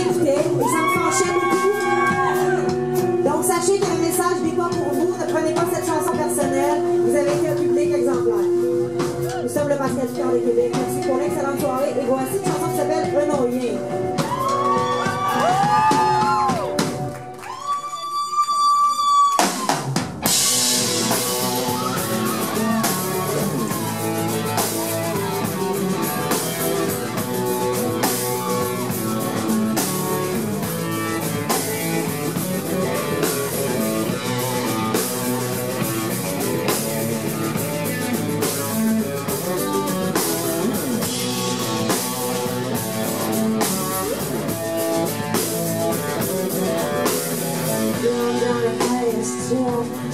et ça me beaucoup. Donc sachez que le message n'est pas pour vous. Ne prenez pas cette chanson personnelle. Vous avez été un public exemplaire. Nous sommes le Pascal Picard de Québec. Merci pour l'excellente soirée. Et voici une chanson qui s'appelle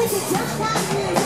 Cause you don't want me